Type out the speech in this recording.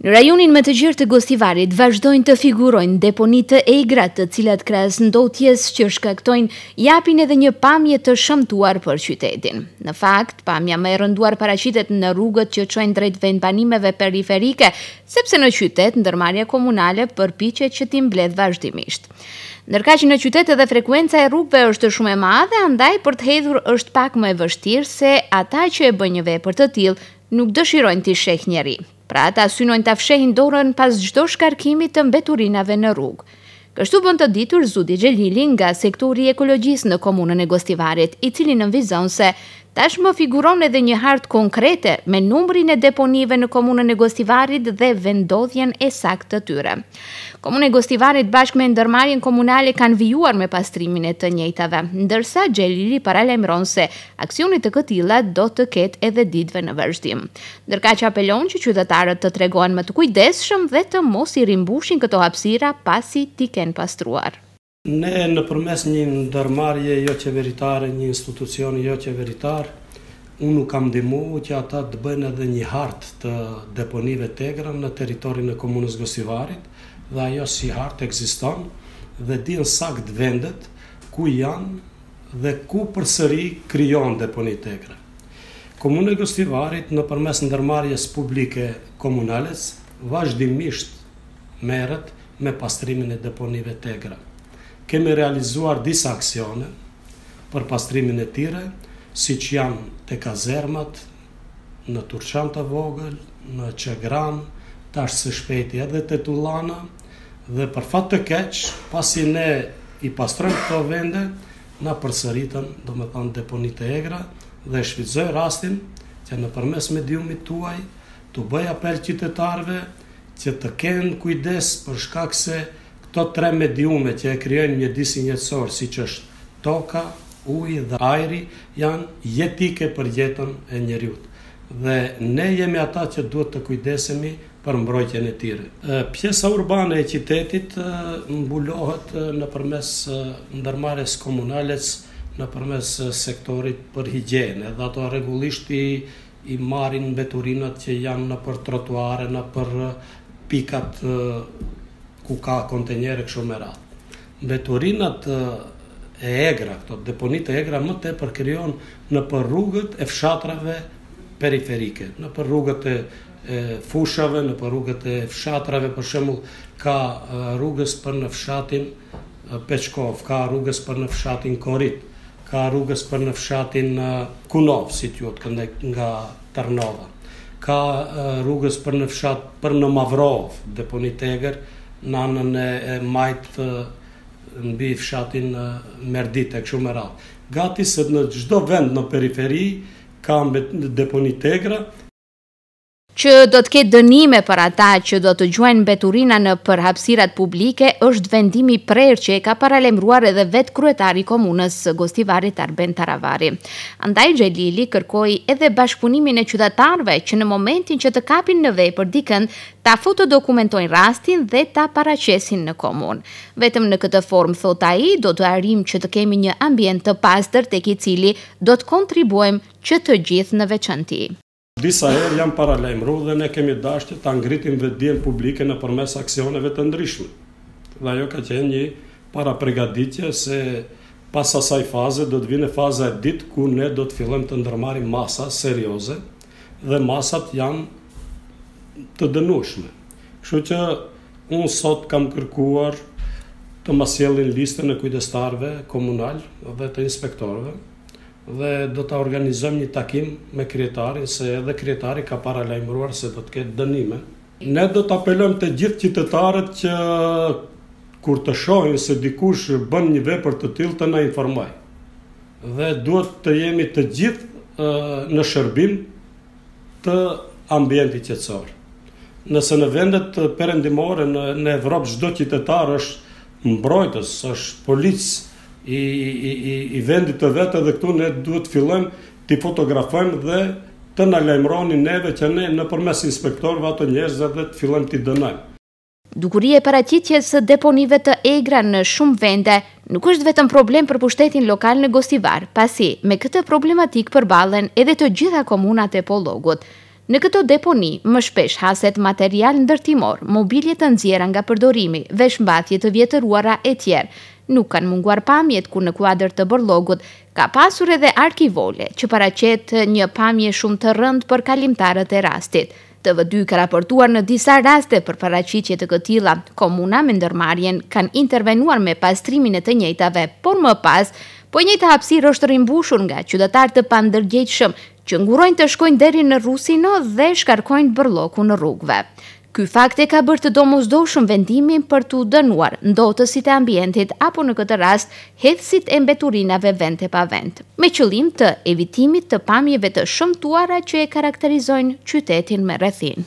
Në rajonin më të gjerë të Gostivarit vazhdojnë të figurojnë deponi të egra, të cilat krahas ndotjes që shkaktojnë, japin edhe një pamje të shëmtuar për qytetin. Në fakt, pamja më e rënduar paraqitet në rrugët që çojnë drejt vendbanimeve periferike, sepse në qytet ndërmarrja komunale përpiqet që t'i mbledh vazhdimisht. Ndërkaq në qytet edhe frekuenca e rrugëve është shumë e madhe, andaj për të hedhur është pak më e vështirë se ata që e bëjnë një vepër të tillë Nuk dëshirojnë t'i sheh njeri. Pra ata synojnë ta fshehin dorën pas çdo shkarkimi të mbeturinave në rrugë. Kështu bën të ditur Zudi Xhelili nga sektori i ekologjisë në komunën e Gostivarit, i cili nënvizon se tashmë figuron edhe një hartë konkrete me numrin e deponive në komunën e Gostivarit dhe vendndodhjen e saktë të tyre. Komuna e Gostivarit bashkë me ndërmarrjen komunale kanë vijuar me pastrimin e të njëjtave, ndërsa Xhelili paralajmëron se Aksione të këtilla do të ketë edhe ditëve në vazhdim. Ndërkaq apelon që qytetarët të tregohen më të kujdesshëm dhe të mos i rimbushin këto hapësira pasi t'i kenë pastruar. Ne nëpërmes një ndërmarrje joqeveritare, një institucioni joqeveritar, unë u kam ndihmu që ata të bëjnë edhe një hartë të deponive t'egra në territorin e komunës Gostivarit dhe ajo si hartë ekziston dhe dihen saktë vendet ku janë dhe ku përsëri krijohen deponi t'egra. Komuna e Gostivarit nëpërmes ndërmarrjes publike Komunalec vazhdimisht merret me pastrimin e deponive t'egra. Kemi realizuar disa aksione për pastrimin e tyre, siç janë te kazermat, në Turçan të Vogël, në Çegran, tash së shpejti edhe te Tullana, dhe për fat të keq, pasi ne i pastrojmë këto vende, na përsëriten, domethënë deponitë e egra dhe shfrytëzoj rastin që nëpërmes mediumit tuaj t'u bëj apel qytetarëve që të kenë kujdes për shkak se Këto tre mediume që e krijojnë mjedisin jetësor siç është toka, uji dhe ajri janë jetike për jetën e njeriut dhe ne jemi ata që duhet të kujdesemi për mbrojtjen e tyre. Pjesa urbane e qytetit mbulohet nëpërmes ndërmarrjes Komunalec nëpërmes sektorit për higjienë dhe ato rregullisht i i marrin mbeturinat që janë nëpër trotuare, nëpër pikat ku ka kontejnerë e kështu me radhë. Mbeturinat e egra, këto deponitë e egra më tepër krijohen nëpër rrugët e fshatrave periferike, nëpër rrugët e fushave, nëpër rrugët e fshatrave, për shembull, kah rrugës për në fshatin Peçkov, kah rrugës për në fshatin Korit, Ka rrugës për në fshatin Kunovë, si të thotë këndej nga Tërnova. Ka rrugës për në fshat për në Mavrovë, deponi t'egër, në anën e majtë mbi fshatin Mirditë e kështu me radhë. Gati se në çdo vend në periferi ka deponi t'egra, që do të ketë dënime për ata që do të gjuajnë mbeturina nëpër hapësirat publike, është vendim i prerë që e ka paralajmëruar edhe vetë kryetari i komunës së Gostivarit Arben Taravari. Andaj Xhelili kërkoi edhe bashkëpunimin e qytetarëve që në momentin që të kapin në vepër dikënd, ta fotodokumentojnë rastin dhe ta paraqesin në komunë. Vetëm në këtë formë, thotë ai, do të arrijmë që të kemi një ambient të pastër tek i cili do të kontribuojmë që të gjithë në veçanti. Disa herë kam paralajmëru dhe ne kemi dashtë që ta ngritim vetëdijen publike nëpërmes aksioneve të ndryshme. Dhe ajo ka qenë një parapërgatitje se pas asaj faze do të vijë faza e dytë ku ne do të fillojmë të ndërmarrim masa serioze dhe masat janë të dënueshme. Kështu që unë sot kam kërkuar të ma sjellin listën e kujdestarëve komunalë dhe të inspektorëve dhe do të organizojmë një takim me kryetarin se edhe kryetari ka paralajmëruar se do të ketë dënime. Ne do të apelojmë të gjithë qytetarët që kur të shohin se dikush bën një vepër të tillë të na informojë. Dhe duhet të jemi të gjithë në shërbim të ambientit jetësor. Nëse në vendet perëndimore në, në Evropë çdo qytetar është mbrojtës, është polic, i i i i vendit të vet edhe këtu ne duhet të fillojmë t'i fotografojmë dhe të na lajmëroni neve që ne nëpërmes inspektorëve ato njerëz edhe të fillojmë t'i dënojmë. Dukuria e paraqitjes së deponive të egra në shumë vende nuk është vetëm problem për pushtetin lokal në Gostivar, pasi me këtë problematikë përballen edhe të gjitha komunat e Pollogut. Në këto deponi, më shpesh haset material ndërtimor, mobilie të nxjerra nga përdorimi, veshmbathje të vjetëruara etj. Nuk kanë munguar pamjet ku në kuadër të bërllokut ka pasur edhe arkivole, që paraqet një pamje shumë të rëndë për kalimtarët e rastit. TV dy ka raportuar në disa raste për paraqitje të këtilla. Komuna me ndërmarrjen kanë intervenuar me pastrimin e të njëjtave, por më pas, po e njëjta hapësirë është rimbushur nga qytetarë të pandërgjegjshëm, që ngurrojnë të shkojnë deri në Rusino dhe shkarkojnë bërllokun rrugëve. Ky fakt e ka bërë të domosdoshëm vendimin për të dënuar ndotësit e ambientit apo në këtë rast hedhësit e mbeturinave vend e pa vend, me qëllim të evitimit të pamjeve të shëmtuara që e karakterizojnë qytetin me rrethinë.